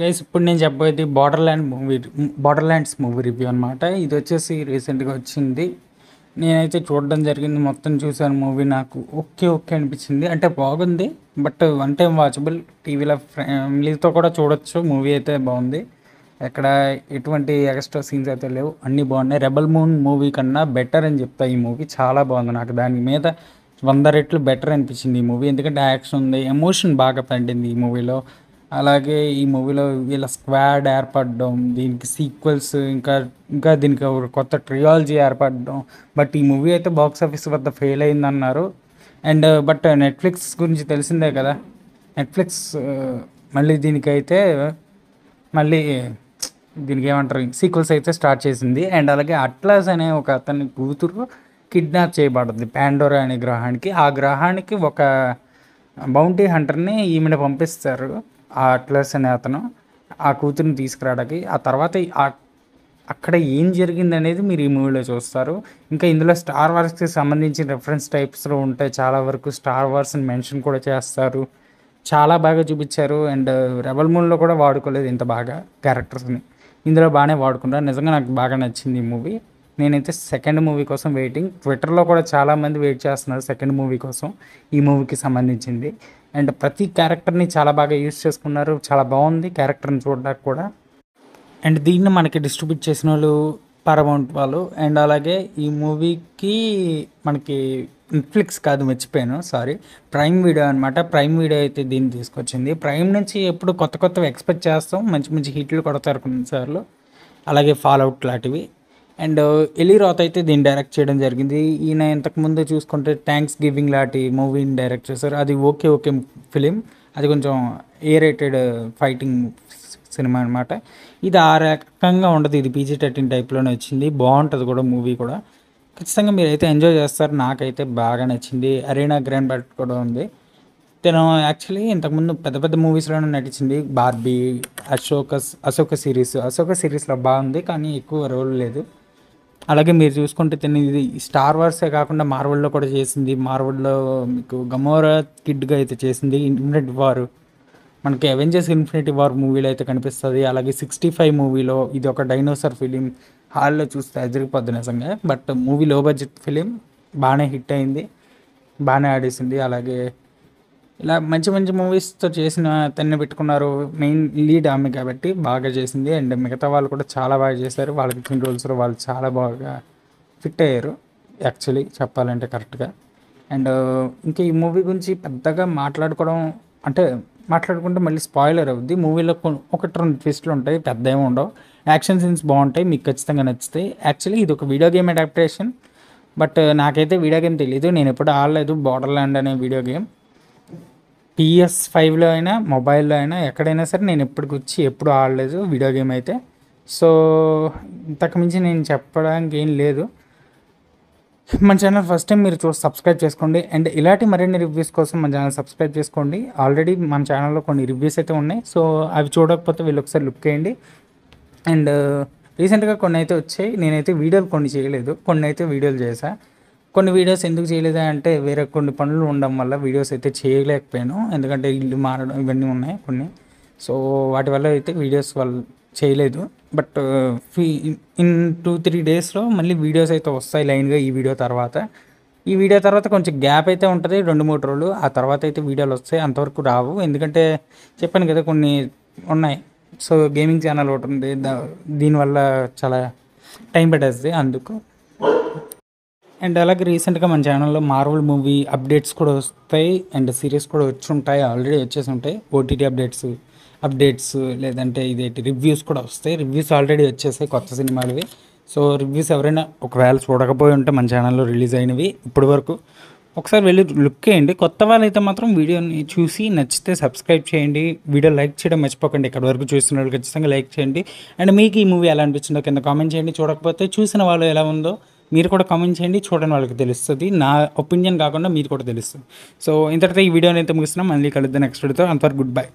Guys ఇప్పుడు నేను చెప్పేది Borderland movie Borderlands movie review అనమాట ఇది వచ్చేసి రీసెంట్గా వచ్చింది. నేనైతే చూడడం జరిగింది. మొత్తం చూశాను మూవీ నాకు ఓకే ఓకే అనిపించింది. అంటే బాగుంది బట్ వన్ టైం వాచబుల్. టీవీలో ఫ్యామిలీతో కూడా చూడొచ్చు. మూవీ అయితే బాగుంది. ఎక్కడ ఎటువంటి ఎక్స్ట్రా సీన్స్ అయితే లేవు. అన్నీ బాగున్నాయి. రెబల్ మూన్ మూవీ కన్నా బెటర్ అని చెప్తా ఈ మూవీ చాలా బాగుంది నాకు. దాని మీద వంద రెట్లు బెటర్ అనిపించింది ఈ మూవీ ఎందుకంటే యాక్షన్ ఉంది ఎమోషన్ బాగా పండింది ఈ మూవీలో అలాగే ఈ మూవీలో వీళ్ళ స్క్వాడ్ ఏర్పడడం దీనికి సీక్వెల్స్ ఇంకా ఇంకా దీనికి ఒక కొత్త ట్రియాలజీ ఏర్పడడం. బట్ ఈ మూవీ అయితే బాక్స్ ఆఫీస్ వద్ద ఫెయిల్ అయిందన్నారు. అండ్ బట్ నెట్ఫ్లిక్స్ గురించి తెలిసిందే కదా. నెట్ఫ్లిక్స్ మళ్ళీ దీనికైతే మళ్ళీ దీనికి ఏమంటారు సీక్వెల్స్ అయితే స్టార్ట్ చేసింది. అండ్ అలాగే అట్లాస్ అనే ఒక అతని కూతురు కిడ్నాప్ చేయబడుతుంది పాండోరా అనే గ్రహానికి. ఆ గ్రహానికి ఒక బౌంటీ హంటర్ని ఈమెను పంపిస్తారు. ఆ అట్లస్ అనే అతను ఆ కూతురుని తీసుకురావడానికి ఆ తర్వాత అక్కడ ఏం జరిగింది అనేది మీరు ఈ మూవీలో చూస్తారు. ఇంకా ఇందులో స్టార్ వార్స్కి సంబంధించిన రెఫరెన్స్ టైప్స్లో ఉంటాయి. చాలా వరకు స్టార్ వార్స్ని మెన్షన్ కూడా చేస్తారు. చాలా బాగా చూపించారు. అండ్ రెబల్ మూన్లో కూడా వాడుకోలేదు ఇంత బాగా క్యారెక్టర్స్ని. ఇందులో బాగానే వాడుకున్నారు. నిజంగా నాకు బాగా నచ్చింది ఈ మూవీ. నేనైతే సెకండ్ మూవీ కోసం వెయిటింగ్ ట్విట్టర్లో కూడా చాలామంది వెయిట్ చేస్తున్నారు సెకండ్ మూవీ కోసం ఈ మూవీకి సంబంధించింది. అండ్ ప్రతి క్యారెక్టర్ని చాలా బాగా యూస్ చేసుకున్నారు. చాలా బాగుంది క్యారెక్టర్ని చూడడానికి కూడా. అండ్ దీన్ని మనకి డిస్ట్రిబ్యూట్ చేసిన వాళ్ళు పారమౌంట్ వాళ్ళు. అండ్ అలాగే ఈ మూవీకి మనకి నెట్ఫ్లిక్స్ కాదు మర్చిపోయాను సారీ ప్రైమ్ వీడియో అనమాట ప్రైమ్ వీడియో అయితే దీన్ని తీసుకొచ్చింది. ప్రైమ్ నుంచి ఎప్పుడు కొత్త కొత్తవి ఎక్స్పెక్ట్ చేస్తాం. మంచి మంచి హిట్లు కొడతారు కొన్నిసార్లు. అలాగే ఫాల్ అవుట్ లాంటివి. అండ్ ఎలీ రాత్ అయితే దీన్ని డైరెక్ట్ చేయడం జరిగింది. ఈయన ఇంతకుముందు చూసుకుంటే థ్యాంక్స్ గివింగ్ లాంటి మూవీని డైరెక్ట్ చేశారు. అది ఓకే ఓకే ఫిలిం అది కొంచెం ఏ రేటెడ్ ఫైటింగ్ సినిమా అనమాట ఇది ఆ రకంగా ఉండదు. ఇది పీజీ థర్టీన్ టైప్లోనే వచ్చింది. బాగుంటుంది కూడా మూవీ కూడా. ఖచ్చితంగా మీరైతే ఎంజాయ్ చేస్తారు. నాకైతే బాగా నచ్చింది. అరీనా గ్రాండ్ బట్ కూడా ఉంది. తను యాక్చువల్లీ ఇంతకుముందు పెద్ద పెద్ద మూవీస్లోనే నటించింది. Barbie Ahsoka Ahsoka series Ahsoka సిరీస్లో బాగుంది. కానీ ఎక్కువ రోల్ లేదు. అలాగే మీరు చూసుకుంటే తను ఇది స్టార్ వార్సే కాకుండా మార్వల్లో కూడా చేసింది. మార్వల్లో మీకు గమోరా కిడ్గా అయితే చేసింది. ఇన్ఫినిటీ వార్ మనకి అవెంజర్స్ ఇన్ఫినిటీ వార్ మూవీలో అయితే కనిపిస్తుంది. అలాగే సిక్స్టీ ఫైవ్ మూవీలో ఇది ఒక డైనోసార్ ఫిలిం హాల్లో చూస్తే అదిరిపోద్ది నిజంగా. బట్ మూవీ లో బడ్జెట్ ఫిలిం బాగానే హిట్ అయింది. బాగానే ఆడేసింది. అలాగే ఇలా మంచి మంచి మూవీస్తో చేసిన తన్ని పెట్టుకున్నారు మెయిన్ లీడ్ ఆమె కాబట్టి బాగా చేసింది. అండ్ మిగతా వాళ్ళు కూడా చాలా బాగా చేశారు. వాళ్ళకి ఇచ్చిన రోల్స్లో వాళ్ళు చాలా బాగా ఫిట్ అయ్యారు. యాక్చువల్లీ చెప్పాలంటే కరెక్ట్గా అండ్ ఇంకా ఈ మూవీ గురించి పెద్దగా మాట్లాడుకోవడం అంటే మాట్లాడుకుంటే మళ్ళీ స్పాయిలర్ అవుద్ది. మూవీలో కొ- ఒకటి రెండు ట్విస్ట్లు ఉంటాయి. పెద్ద ఏమి ఉండవు. యాక్షన్ సీన్స్ బాగుంటాయి. మీకు ఖచ్చితంగా నచ్చుతాయి యాక్చువల్లీ ఇది ఒక వీడియో గేమ్ అడాప్టేషన్ బట్ నాకైతే వీడియో గేమ్ తెలియదు నేను ఎప్పుడు ఆడలేదు. బార్డర్ ల్యాండ్ అనే వీడియో గేమ్ పిఎస్ ఫైవ్లో అయినా మొబైల్లో అయినా ఎక్కడైనా సరే నేను ఎప్పటికి వచ్చి ఎప్పుడు ఆడలేదు వీడియో గేమ్ అయితే. సో ఇంతకుమించి నేను చెప్పడానికి ఏం లేదు. మన ఛానల్ ఫస్ట్ టైం మీరు చూ సబ్స్క్రైబ్ చేసుకోండి. అండ్ ఇలాంటి మరిన్ని రివ్యూస్ కోసం మన ఛానల్ సబ్స్క్రైబ్ చేసుకోండి. ఆల్రెడీ మన ఛానల్లో కొన్ని రివ్యూస్ అయితే ఉన్నాయి. సో అవి చూడకపోతే వీళ్ళు ఒకసారి లుక్ చేయండి. అండ్ రీసెంట్గా కొన్ని అయితే వచ్చాయి. నేనైతే వీడియోలు కొన్ని చేయలేదు. కొన్ని అయితే వీడియోలు చేశాను కొన్ని వీడియోస్ ఎందుకు చేయలేదు అంటే వేరే కొన్ని పనులు ఉండడం వల్ల వీడియోస్ అయితే చేయలేకపోయాను. ఎందుకంటే ఇల్లు మారడం ఇవన్నీ ఉన్నాయి కొన్ని. సో వాటి వల్ల అయితే వీడియోస్ వాళ్ళు చేయలేదు. బట్ ఇన్ టూ త్రీ డేస్లో మళ్ళీ వీడియోస్ అయితే వస్తాయి లైన్గా ఈ వీడియో తర్వాత. ఈ వీడియో తర్వాత కొంచెం గ్యాప్ అయితే ఉంటుంది రెండు మూడు రోజులు. ఆ తర్వాత అయితే వీడియోలు వస్తాయి అంతవరకు రావు. ఎందుకంటే చెప్పాను కదా కొన్ని ఉన్నాయి. సో గేమింగ్ ఛానల్ ఒకటి ఉంది. దా- దీనివల్ల చాలా టైం పెట్టేస్తుంది అందుకు. అండ్ అలాగే రీసెంట్గా మన ఛానల్లో మార్వల్ మూవీ అప్డేట్స్ కూడా వస్తాయి. అండ్ సిరీస్ కూడా వచ్చి ఉంటాయి ఆల్రెడీ వచ్చేసి ఉంటాయి. ఓటీటీ అప్డేట్స్ అప్డేట్స్ లేదంటే ఇదేంటి రివ్యూస్ కూడా వస్తాయి. రివ్యూస్ ఆల్రెడీ వచ్చేసాయి కొత్త సినిమాలవి. సో రివ్యూస్ ఎవరైనా ఒకవేళ చూడకపోయి ఉంటే మన ఛానల్లో రిలీజ్ అయినవి ఇప్పటి వరకు. ఒకసారి వెళ్ళి లుక్ చేయండి. కొత్త వాళ్ళైతే మాత్రం వీడియోని చూసి నచ్చితే సబ్స్క్రైబ్ చేయండి. వీడియో లైక్ చేయడం మర్చిపోకండి. ఇక్కడ వరకు చూసిన వాళ్ళు ఖచ్చితంగా లైక్ చేయండి. అండ్ మీకు ఈ మూవీ ఎలా అనిపించిందో కింద కామెంట్ చేయండి. చూడకపోతే చూసిన వాళ్ళు ఎలా ఉందో మీరు కూడా కామెంట్ చేయండి చూడని వాళ్ళకి తెలుస్తుంది. నా ఒపీనియన్ కాకుండా మీరు కూడా తెలుస్తుంది. సో ఇంతటితో ఈ వీడియోని అయితే ముగిస్తున్నాం. మళ్ళీ కలుద్దాం నెక్స్ట్ వీడియోతో అంతవరకు గుడ్ బై